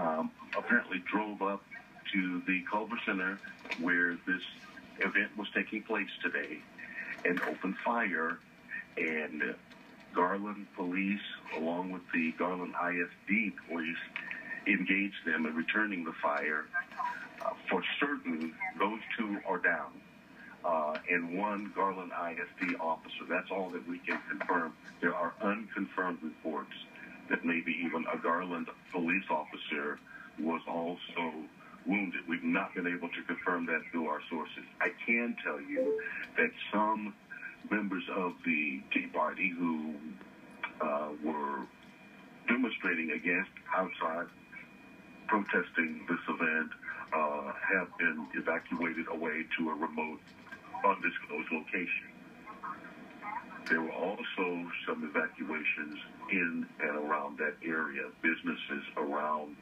um, apparently drove up to the Culwell Center where this event was taking place today and opened fire. And Garland police, along with the Garland ISD police, engaged them in returning the fire. Uh, for certain, those two are down. Uh, and one Garland ISD officer. That's all that we can confirm. There are unconfirmed reports that maybe even a Garland police officer was also wounded. We've not been able to confirm that through our sources. I can tell you that some members of the Tea Party who uh, were demonstrating against outside protesting this event uh, have been evacuated away to a remote, undisclosed location. There were also some evacuations in and that area, businesses around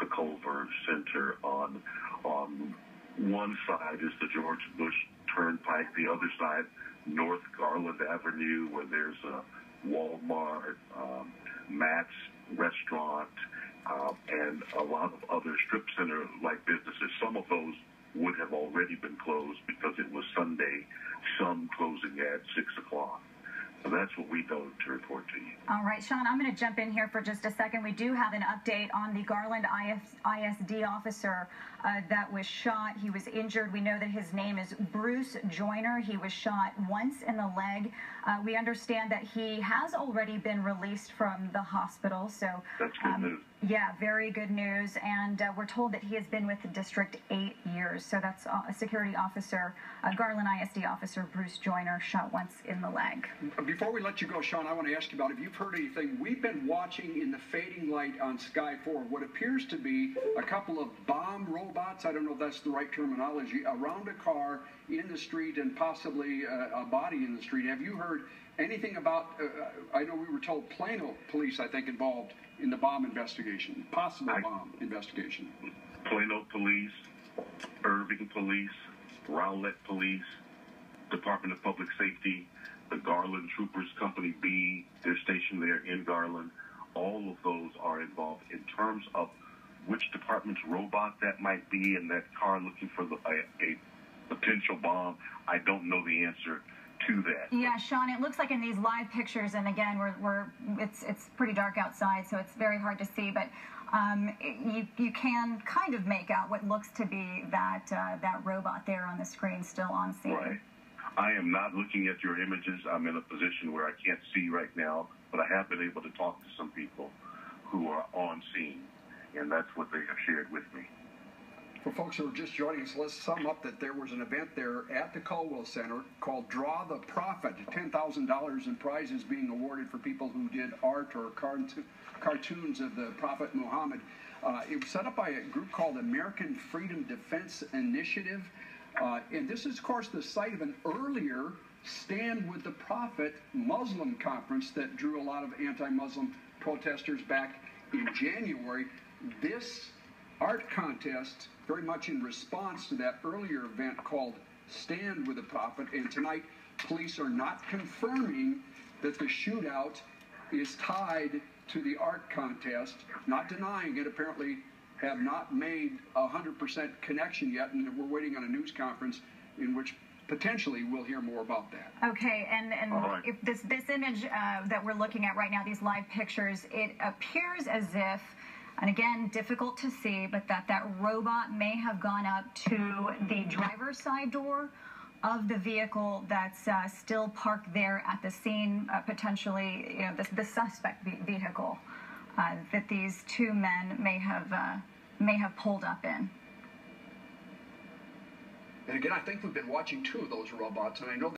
the Culwell Center. On on one side is the George Bush Turnpike, the other side, North Garland Avenue, where there's a Walmart, um, Matt's restaurant, uh, and a lot of other strip center like businesses. Some of those would have already been closed because it was Sunday, some closing at 6 o'clock. So that's what we know to report to you. All right, Sean, I'm going to jump in here for just a second. We do have an update on the Garland ISD officer uh, that was shot. He was injured. We know that his name is Bruce Joiner. He was shot once in the leg. Uh, we understand that he has already been released from the hospital. So that's good um, news. Yeah, very good news. And uh, we're told that he has been with the district eight years. So that's uh, a security officer, a Garland ISD officer, Bruce Joiner, shot once in the leg. Before we let you go, Sean, I want to ask you about if you've heard anything. We've been watching in the fading light on Sky 4 what appears to be a couple of bomb robots. I don't know if that's the right terminology, around a car in the street and possibly uh, a body in the street. Have you heard anything about? Uh, I know we were told Plano police, I think, involved in the bomb investigation, possible I, bomb investigation. Plano police, Irving police, Rowlett police, Department of Public Safety, the Garland Troopers Company B, they're stationed there in Garland. All of those are involved in terms of which department's robot that might be in that car looking for the, a, a potential bomb. I don't know the answer to that. Yeah, Sean, it looks like in these live pictures, and again, we're, we're it's it's pretty dark outside, so it's very hard to see, but um, you you can kind of make out what looks to be that uh, that robot there on the screen, still on scene. Right. I am not looking at your images. I'm in a position where I can't see right now, but I have been able to talk to some people who are on scene, and that's what they have shared with me. For folks who are just joining us, let's sum up that there was an event there at the Culwell Center called Draw the Prophet. $10,000 in prizes being awarded for people who did art or cartoons of the Prophet Muhammad. Uh, it was set up by a group called American Freedom Defense Initiative. Uh, and this is, of course, the site of an earlier Stand with the Prophet Muslim conference that drew a lot of anti Muslim protesters back in January. This art contest, very much in response to that earlier event called Stand with the Prophet. And tonight, police are not confirming that the shootout is tied to the art contest, not denying it. Apparently, have not made a 100% connection yet, and we're waiting on a news conference in which potentially we'll hear more about that. Okay, and, and right. if this, this image uh, that we're looking at right now, these live pictures, it appears as if and again, difficult to see, but that that robot may have gone up to the driver's side door of the vehicle that's uh, still parked there at the scene, uh, potentially, you know, the, the suspect vehicle uh, that these two men may have uh, may have pulled up in. And again, I think we've been watching two of those robots, and I know.